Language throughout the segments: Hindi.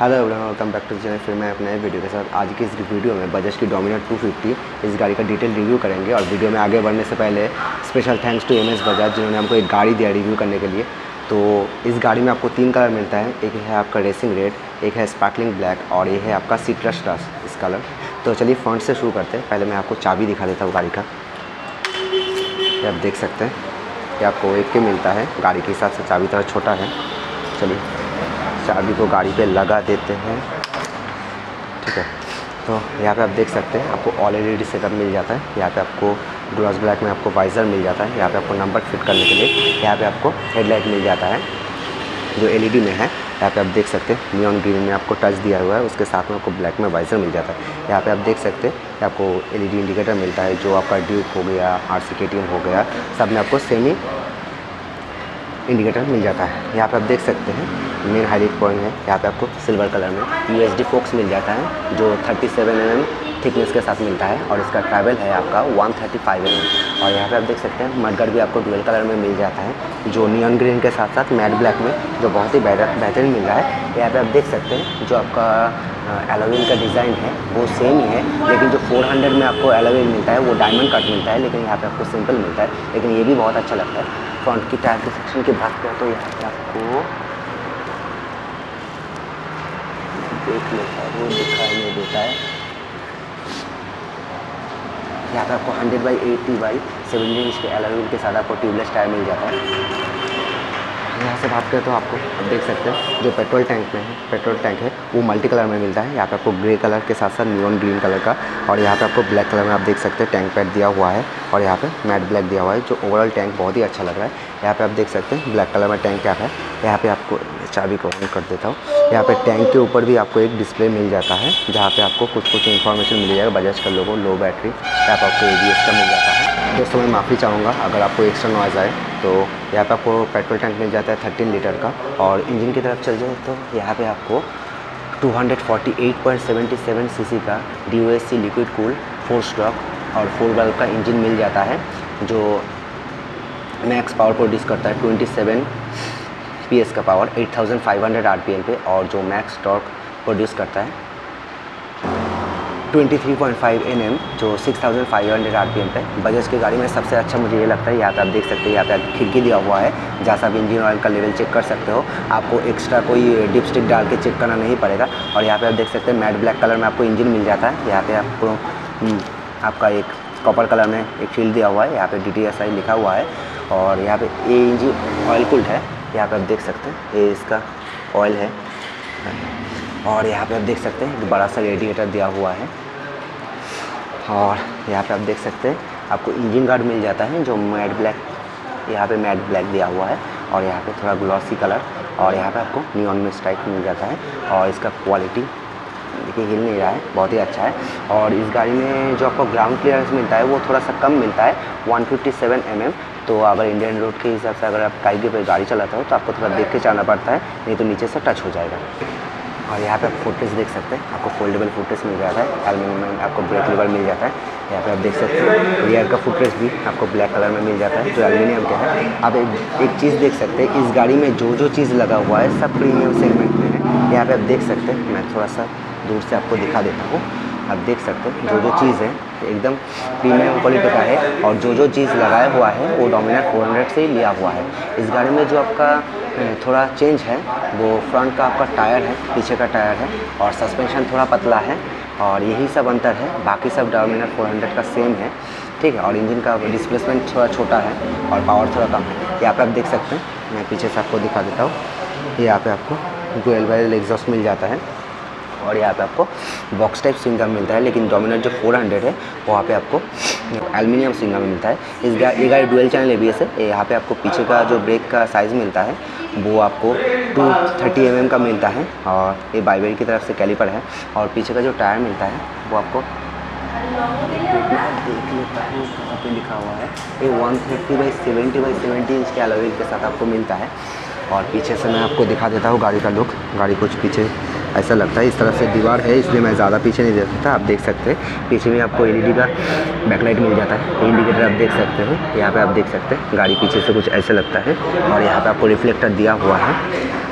Hello everyone welcome back to channel फिर मैं अपने वीडियो के साथ आज की इस वीडियो में बजाज की डोमिनर 250 इस गाड़ी का डिटेल रिव्यू करेंगे और वीडियो में आगे बढ़ने से पहले special thanks to M S Bajaj जिन्होंने हमको एक गाड़ी दिया रिव्यू करने के लिए। तो इस गाड़ी में आपको तीन कलर मिलता है। एक है आपका रेसिंग रेड एक है स्पार्कलिंग ब्लैक और ये है आपका सीट्रस रस इस कलर तो चलिए फ्रंट से शुरू करते हैं। पहले मैं आपको चाबी दिखा देता हूँ गाड़ी का। ये आप देख सकते हैं। कि आपको एक के मिलता है। गाड़ी के हिसाब से चाबी थोड़ा छोटा है। चलिए। चाबी को गाड़ी पे लगा देते हैं। ठीक है? तो यहाँ पे आप देख सकते हैं, आपको ऑल एलईडी सेटअप मिल जाता है। यहाँ पे आपको ग्लॉस ब्लैक में आपको वाइज़र मिल जाता है। यहाँ पे आपको नंबर फिट करने के लिए यहाँ पे आपको हेडलाइट मिल जाता है, जो एलईडी में है। यहाँ पे आप देख सकते हैं नियॉन ग्रीन में आपको टच दिया हुआ है। उसके साथ में आपको ब्लैक में वाइज़र मिल जाता है। यहाँ पे आप देख सकते हैं, आपको एलईडी इंडिकेटर मिलता है, जो आपका ड्यूक हो गया आर हो गया, सब में आपको सेमी इंडिकेटर मिल जाता है। यहाँ पे आप देख सकते हैं, मेन हाईलाइट पॉइंट है। यहाँ पे आपको सिल्वर कलर में यू एस फोक्स मिल जाता है, जो 37 सेवन एम थिकनेस के साथ मिलता है और इसका ट्रैवल है आपका 135 थर्टी एम और यहाँ पे आप देख सकते हैं मडगढ़ भी आपको डुअल कलर में मिल जाता है, जो नियन ग्रीन के साथ साथ मैट ब्लैक में, जो बहुत ही बेहतरीन मिल रहा है। यहाँ पे आप देख सकते हैं, जो आपका एलोविन का डिज़ाइन है, वो सेम ही है, लेकिन जो 400 में आपको एलोविन मिलता है, वो डायमंड कट मिलता है, लेकिन यहाँ पे आपको सिंपल मिलता है, लेकिन ये भी बहुत अच्छा लगता है। फ्रंट की टायर के सेक्शन की बात करें तो यहाँ पे आपको देख लेता है, वो दिखाई नहीं देता है। यहाँ पे आपको 100 by eighty by seventy inch के एलोविन के साथ आपको ट्यूबलेस टायर मिल जाता है। यहाँ से बात करें तो आपको आप देख सकते हैं, जो पेट्रोल टैंक में है पेट्रोल टैंक है, वो मल्टी कलर में मिलता है। यहाँ पे आपको ग्रे कलर के साथ साथ न्यून ग्रीन कलर का और यहाँ पे आपको ब्लैक कलर में आप देख सकते हैं टैंक पैड दिया हुआ है। और यहाँ पे मैट ब्लैक दिया हुआ है, जो ओवरऑल टैंक बहुत ही अच्छा लग रहा है। यहाँ पे आप देख सकते हैं ब्लैक कलर में टैंक कैप है। यहाँ पे आपको चाबी को ऑन कर देता हूँ। यहाँ पे टैंक के ऊपर भी आपको एक डिस्प्ले मिल जाता है, जहाँ पे आपको कुछ कुछ इन्फॉर्मेशन मिल जाएगा बजाज कर लोगों लो बैटरी यहाँ पे आपको एबीएस का मिल जाता है। दोस्तों, मैं माफ़ी चाहूँगा, अगर आपको एक्स्ट्रा नॉइज़ आए तो यहाँ पर आपको पेट्रोल टैंक मिल जाता है थर्टीन लीटर का। और इंजन की तरफ़ चल जाए तो यहाँ पर आपको 248.77 सीसी का the liquid cool four stroke और फोर वाल्व का इंजन मिल जाता है, जो मैक्स पावर प्रोड्यूस करता है 27 पीएस का पावर 8500 आरपीएम पे, और जो मैक्स टॉर्क प्रोड्यूस करता है 23.5 एम जो 6500 आरपीएम पे। बजाज की गाड़ी में सबसे अच्छा मुझे ये लगता है, यहाँ पे आप देख सकते हैं, यहाँ पे खिड़की दिया हुआ है, जहाँ से आप इंजन ऑयल का लेवल चेक कर सकते हो। आपको एक्स्ट्रा कोई डिपस्टिक डाल के चेक करना नहीं पड़ेगा, और यहाँ पे आप देख सकते हैं मैट ब्लैक कलर में आपको इंजन मिल जाता है। यहाँ पे आपको आपका एक कॉपर कलर में एक फ़ील्ड दिया हुआ है, यहाँ पे डीटीएसआई लिखा हुआ है और यहाँ पे ए इंजन ऑयल कूल्ड है, यहाँ पे आप देख सकते हैं, ये इसका ऑयल है। और यहाँ पे आप देख सकते हैं, एक बड़ा सा रेडिएटर दिया हुआ है। और यहाँ पे आप देख सकते हैं, आपको इंजन गार्ड मिल जाता है, जो मैट ब्लैक यहाँ पे मैट ब्लैक दिया हुआ है। और यहाँ पे थोड़ा ग्लॉसी कलर और यहाँ पे आपको न्यून में स्ट्राइक मिल जाता है, और इसका क्वालिटी देखिए हिल नहीं रहा है बहुत ही अच्छा है। और इस गाड़ी में जो आपको ग्राउंड क्लियरेंस मिलता है वो थोड़ा सा कम मिलता है 157 फिफ्टी mm तो अगर इंडियन रोड के हिसाब से अगर आप काइगे पे गाड़ी चलाते हो तो आपको थोड़ा देख के चलना पड़ता है नहीं तो नीचे से टच हो जाएगा। और यहाँ पे आप फुटेज देख सकते हैं आपको फोल्डेबल फुटेज मिल जाता है एलमिनियम में आपको ब्रेक लेवल मिल जाता है। यहाँ पे आप देख सकते हैं रियर का फुटेज भी आपको ब्लैक कलर में मिल जाता है जो एलमिनियम का है। आप एक, एक चीज़ देख सकते हैं इस गाड़ी में जो जो चीज़ लगा हुआ है सब प्रीमियम सेगमेंट में है। यहाँ पे आप देख सकते हैं मैं थोड़ा सा दूर से आपको दिखा देता हूँ। आप देख सकते हैं जो जो चीज़ है, एकदम प्रीमियम क्वालिटी का है और जो जो चीज़ लगाया हुआ है, वो डोमिनेट 400 से ही लिया हुआ है। इस गाड़ी में जो आपका थोड़ा चेंज है, वो फ्रंट का आपका टायर है, पीछे का टायर है और सस्पेंशन थोड़ा पतला है और यही सब अंतर है, बाकी सब डोमिनेट 400 का सेम है, ठीक है? और इंजन का डिस्प्लेसमेंट थोड़ा छोटा है और पावर थोड़ा कम है। यहाँ पे आप देख सकते हैं, मैं पीछे से आपको दिखा देता हूँ। यहाँ पे आपको डुअल वाइल एग्जॉस्ट मिल जाता है। और यहाँ पे आपको बॉक्स टाइप सिंगम मिलता है, लेकिन डोमिनर जो 400 है, वहाँ पे आपको एलमिनियम सिंगम मिलता है। इस गाड़ी ये गाड़ी डुअल चैनल ए है। यहाँ पे आपको पीछे का जो ब्रेक का साइज़ मिलता है, वो आपको टू थर्टी एम का मिलता है और ये बाईवेर की तरफ़ से कैलिपर है और पीछे का जो टायर मिलता है, वो आपको देख लेता हूँ पे लिखा हुआ है। ये one thirty by seventy by seventy inch के एलोविल के साथ आपको मिलता है। और पीछे से मैं आपको दिखा देता हूँ गाड़ी का लुक गाड़ी कुछ पीछे ऐसा लगता है इस तरफ़ से दीवार है, इसलिए मैं ज़्यादा पीछे नहीं दे सकता। आप देख सकते हैं। पीछे में आपको एलईडी का बैकलाइट मिल जाता है। इंडिकेटर आप देख सकते हो। यहाँ पे आप देख सकते हैं। गाड़ी पीछे से कुछ ऐसे लगता है और यहाँ पे आपको रिफ्लेक्टर दिया हुआ है।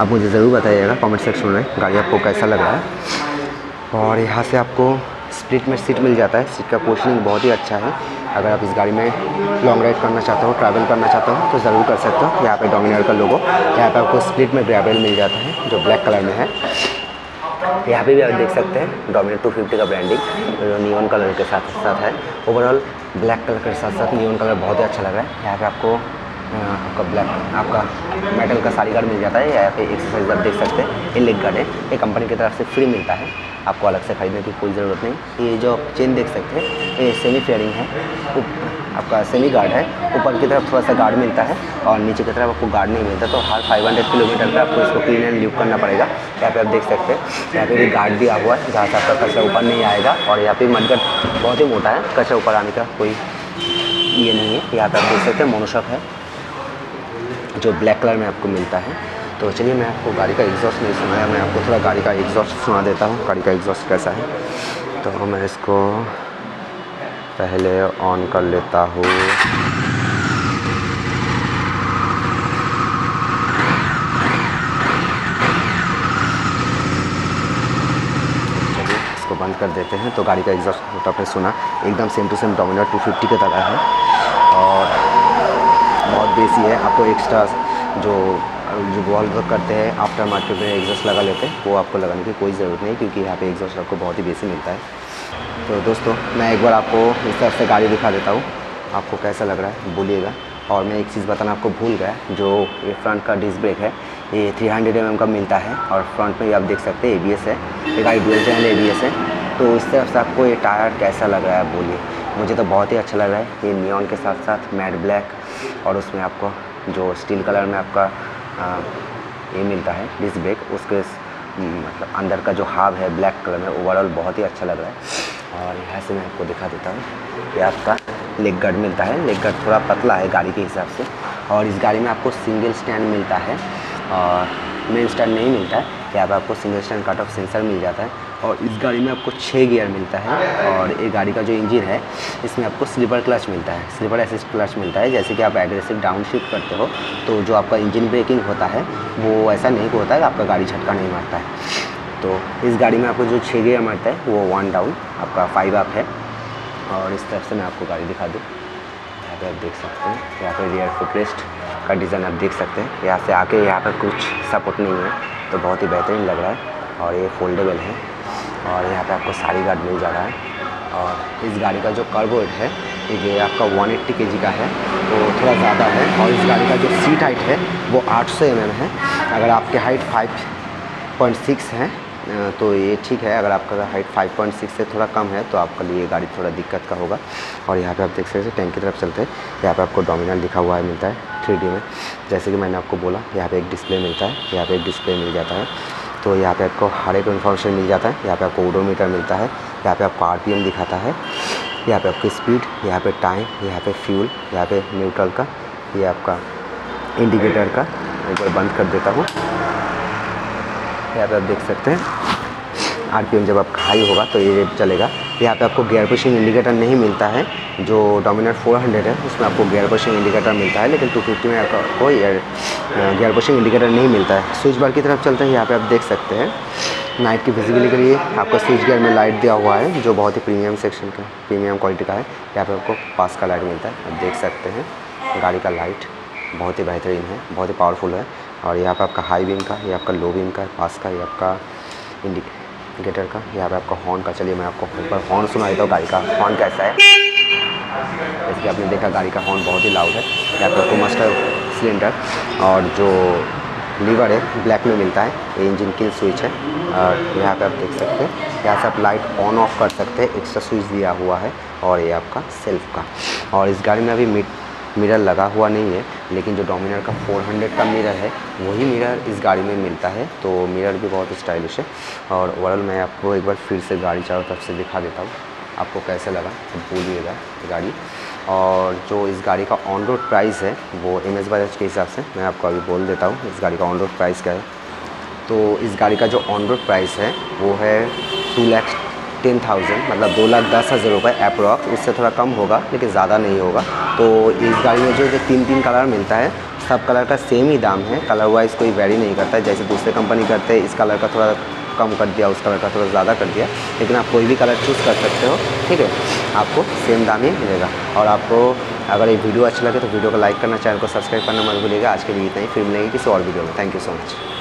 आप मुझे ज़रूर बताइएगा कमेंट सेक्शन में गाड़ी आपको कैसा लग रहा है। और यहाँ से आपको स्प्लिट में सीट मिल जाता है। सीट का पोर्शनिंग बहुत ही अच्छा है। अगर आप इस गाड़ी में लॉन्ग राइड करना चाहते हो ट्रैवल करना चाहते हो तो ज़रूर कर सकते हो। यहाँ पे डोमिनर का लोगो यहाँ पे आपको स्प्लिट में ग्रेवल मिल जाता है, जो ब्लैक कलर में है। यहाँ पे भी आप देख सकते हैं डोमिनेट 250 का ब्रांडिंग जो नियॉन कलर के साथ साथ है। ओवरऑल ब्लैक कलर के साथ साथ नियॉन कलर बहुत ही अच्छा लग रहा है। यहाँ पे आपको आपका ब्लैक आपका मेटल का साड़ी गार्ड मिल जाता है। यहाँ पे एक्सरसाइज आप देख सकते हैं ये लेग गार्ड है ये कंपनी की तरफ़ से फ्री मिलता है। आपको अलग से ख़रीदने की कोई ज़रूरत नहीं। ये जो चेन देख सकते हैं, ये सेमी फेयरिंग है। आपका सेमी गार्ड है। ऊपर की तरफ़ थोड़ा सा गार्ड मिलता है और नीचे की तरफ़ आपको गार्ड नहीं मिलता तो हर 500 किलोमीटर पर आपको इसको क्लीन एंड ल्यूक करना पड़ेगा। यहाँ पे आप देख सकते हैं, यहाँ पे भी गार्ड दिया हुआ है, जहाँ से आपका कचरा ऊपर नहीं आएगा और यहाँ पे मडगट बहुत ही मोटा है, कचरा ऊपर आने का कोई ये नहीं है। यहाँ पर आप देख सकते हैं मोनोशॉक है, जो ब्लैक कलर में आपको मिलता है। तो चलिए मैं आपको गाड़ी का एग्जॉस्ट नहीं सुनाया, मैं आपको थोड़ा गाड़ी का एग्जॉस्ट सुना देता हूँ, गाड़ी का एग्जॉस्ट कैसा है। तो मैं इसको पहले ऑन कर लेता हूँ। इसको बंद कर देते हैं तो गाड़ी का एग्जॉस्ट आपने सुना, एकदम सेम टू सेम डोमिनर 250 की तरह है। और बहुत बेसी है, आपको एक्स्ट्रा जो जो वॉल वर्क करते हैं आफ्टर मार्केट में एग्जॉस्ट लगा लेते हैं, वो आपको लगाने की कोई ज़रूरत नहीं, क्योंकि यहाँ पे एग्जॉस्ट आपको बहुत ही बेसी मिलता है। तो दोस्तों, मैं एक बार आपको इस तरफ़ से गाड़ी दिखा देता हूँ। आपको कैसा लग रहा है, बोलिएगा। और मैं एक चीज़ बताना आपको भूल गया, जो ये फ्रंट का डिस्क ब्रेक है, ये 300 हंड्रेड mm का मिलता है, और फ्रंट में भी आप देख सकते हैं एबीएस है। ये गाड़ी डुअल चैनल ए है। तो इस तरफ़ से आपको ये टायर कैसा लग रहा है बोलिए। मुझे तो बहुत ही अच्छा लग रहा है, ये नियॉन के साथ साथ मैट ब्लैक और उसमें आपको जो स्टील कलर में आपका ये मिलता है डिस्क ब्रेक उसके मतलब अंदर का जो हाव है ब्लैक कलर में ओवरऑल बहुत ही अच्छा लग रहा है। और यहाँ से मैं आपको दिखा देता हूँ, ये आपका लेग गार्ड मिलता है। लेग गार्ड थोड़ा पतला है गाड़ी के हिसाब से। और इस गाड़ी में आपको सिंगल स्टैंड मिलता है। और मेन स्टैंड नहीं मिलता है यहाँ पर आपको single stand cut off sensor मिल जाता है। और इस गाड़ी में आपको छः गियर मिलता है और ये गाड़ी का जो इंजन है, इसमें आपको स्लीपर क्लच मिलता है, स्लीपर असिस्ट क्लच मिलता है, जैसे कि आप एग्रेसिव डाउन शिफ्ट करते हो तो जो आपका इंजन ब्रेकिंग होता है, वो ऐसा नहीं होता है, आपका गाड़ी झटका नहीं मारता है। तो इस गाड़ी में आपको जो छः गियर मारता है, वो वन डाउन आपका फाइव अप है। और इस तरफ़ से मैं आपको गाड़ी दिखा दूँ। यहाँ पर आप देख सकते हैं, यहाँ पर रियर फुटरेस्ट का डिज़ाइन आप देख सकते हैं। यहाँ से आके यहाँ पर कुछ सपोर्ट नहीं है तो बहुत ही बेहतरीन लग रहा है और ये फोल्डेबल है। और यहाँ पे आपको सारी गार्ड मिल जा रहा है। और इस गाड़ी का जो कर्व है, ये आपका 180 एट्टी का है। वो तो थोड़ा ज़्यादा है और इस गाड़ी का जो सीट हाइट है, वो 800 सौ mm है। अगर आपके हाइट 5.6 है तो ये ठीक है। अगर आपका हाइट 5.6 से थोड़ा कम है तो आपके लिए गाड़ी थोड़ा दिक्कत का होगा। और यहाँ पे आप देख सकते हैं टैंक की तरफ़ चलते हैं। यहाँ पे आपको डोमिनल लिखा हुआ है, मिलता है थ्री में। जैसे कि मैंने आपको बोला, यहाँ पे एक डिस्प्ले मिलता है। यहाँ पे एक डिस्प्ले मिल जाता है। तो यहाँ पे आपको हर एक इन्फॉर्मेशन मिल जाता है। यहाँ पे आपको ओडोमीटर मिलता है। यहाँ पे आपको आरपीएम दिखाता है। यहाँ पे आपकी स्पीड यहाँ पे टाइम यहाँ पे फ्यूल यहाँ पे न्यूट्रल का, ये आपका इंडिकेटर का एक बार बंद कर देता हूँ। यहाँ पे आप देख सकते हैं। आरपीएम जब आपका हाई होगा तो ये चलेगा। यहाँ पे आपको गियर पुशिंग इंडिकेटर नहीं मिलता है। जो डोमिनर 400 है, उसमें आपको गियर पुशिंग इंडिकेटर मिलता है, लेकिन 250 में आपको गियर पुशिंग इंडिकेटर नहीं मिलता है। स्विच बार की तरफ़ चलते हैं, यहाँ पे आप देख सकते हैं नाइट की विजिबिलिटी के लिए आपका स्विच गियर में लाइट दिया हुआ है, जो बहुत ही प्रीमियम सेक्शन का प्रीमियम क्वालिटी का है। यहाँ पर आपको पास का लाइट मिलता है, आप देख सकते हैं, गाड़ी का लाइट बहुत ही बेहतरीन है, बहुत ही पावरफुल है। और यहाँ पर आपका हाई बीम का, ये आपका लो बीम का पास का, ये आपका इंडिकेटर का, यहाँ पे आपका हॉर्न का, चलिए मैं आपको ऊपर हॉर्न सुना देता हूँ, गाड़ी का हॉर्न कैसा है। जैसे कि आपने देखा गाड़ी का हॉर्न बहुत ही लाउड है। पे आपको मस्टर सिलेंडर और जो लीवर है ब्लैक में मिलता है। ये इंजन किल स्विच है। और यहाँ पे आप देख सकते हैं, यहाँ से आप लाइट ऑन ऑफ़ कर सकते हैं। एक्स्ट्रा स्विच दिया हुआ है और ये आपका सेल्फ का। और इस गाड़ी में अभी मिड मिरर लगा हुआ नहीं है, लेकिन जो डोमिनर का 400 का मिरर है, वही मिरर इस गाड़ी में मिलता है। तो मिरर भी बहुत स्टाइलिश है। और ओवरऑल मैं आपको एक बार फिर से गाड़ी चारों तरफ़ से दिखा देता हूँ। आपको कैसे लगा? तो बोलिएगा गाड़ी। और जो इस गाड़ी का ऑन रोड प्राइस है, वो एम एस बजाज के हिसाब से मैं आपको अभी बोल देता हूँ, इस गाड़ी का ऑन रोड प्राइस क्या है। तो इस गाड़ी का जो ऑन रोड प्राइस है, वो है टू लैक्स टेन थाउज़ेंड मतलब दो लाख दस हज़ार रुपये अप्रॉक्स उससे थोड़ा कम होगा, लेकिन ज़्यादा नहीं होगा। तो इस गाड़ी में जो जो तीन तीन कलर मिलता है, सब कलर का सेम ही दाम है कलर वाइज कोई वेरी नहीं करता है, जैसे दूसरे कंपनी करते हैं, इस कलर का थोड़ा कम कर दिया, उसका का थोड़ा ज़्यादा कर दिया, लेकिन आप कोई भी कलर चूज़ कर सकते हो, ठीक है? आपको सेम दाम ही मिलेगा। और आपको अगर ये वीडियो अच्छा लगे तो वीडियो को लाइक करना चैनल को सब्सक्राइब करना मत भूलिएगा। आज के लिए इतना ही, फिर मिलेंगे किसी और वीडियो में। Thank you so much